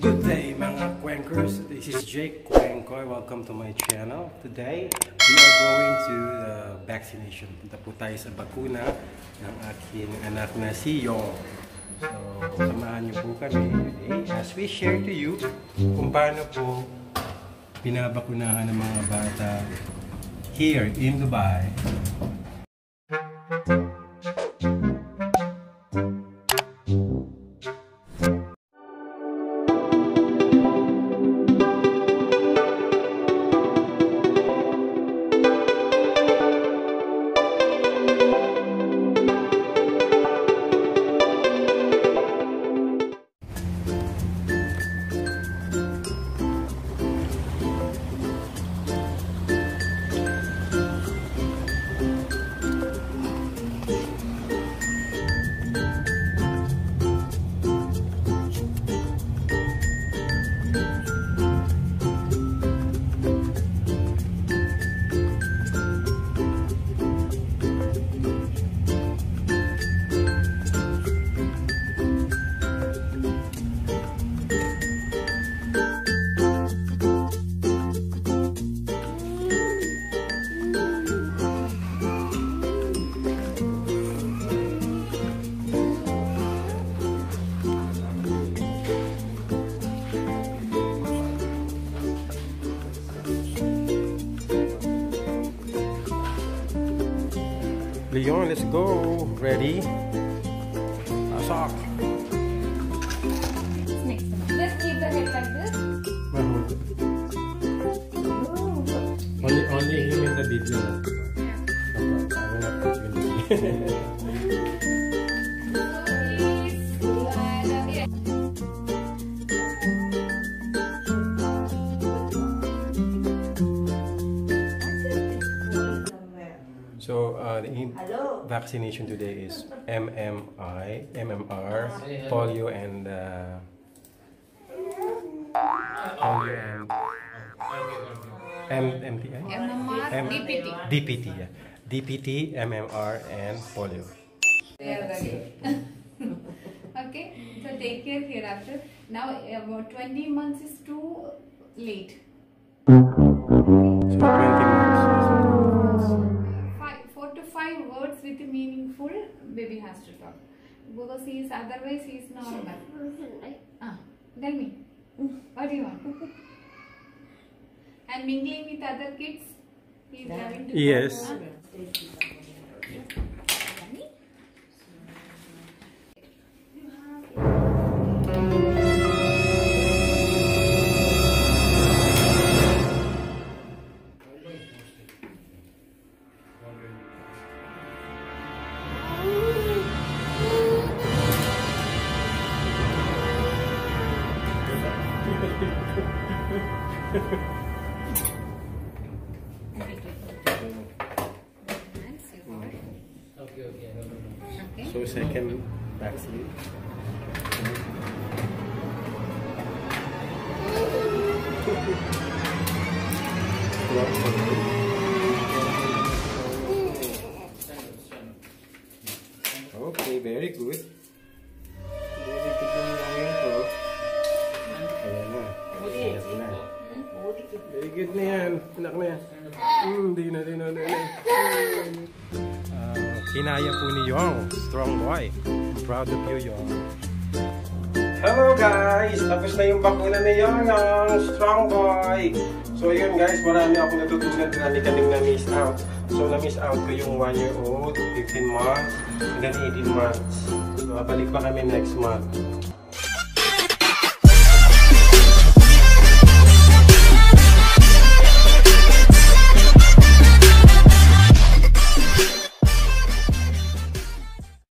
Good day mga Quankers. This is Jake Quenkoy. Welcome to my channel. Today, we are going to the vaccination. Punta po tayo sa bakuna ng aking anak na si Yong. So, samahan niyo po kami today as we share to you kung paano po binabakunahan ng mga bata here in Dubai. Leon, let's go. Ready? Pasok. Next. Just keep the head like this. Mahmoud. Only, only him in the video. Okay, uh, vaccination today is MMI, MMR, polio, and uh, polio and M- MTI? MMR, M- DPT. DPT, yeah. DPT, MMR, and polio. They are ready. okay, so take care hereafter. Now, about 20 months is too late. So words with meaningful, baby has to talk. Because he is otherwise he is normal. Ah, tell me. What do you want? And mingling with other kids, he is having to. Yes. Ah. Hands, Okay. So second vaccine. Okay, very good. Good na yan. Anak na yan. Hmm, di na, di na, di na. Ah, kinaya po ni Yong. Strong boy. Proud of you, Yong. Hello guys! Tapos na yung bakuna ni Yong Yong. Strong boy. So yun guys, marami ako natutunan. Marami kaming na-miss out. So na-miss out ko yung 1 year old, 15 months, and then 18 months. So babalik pa kami next month.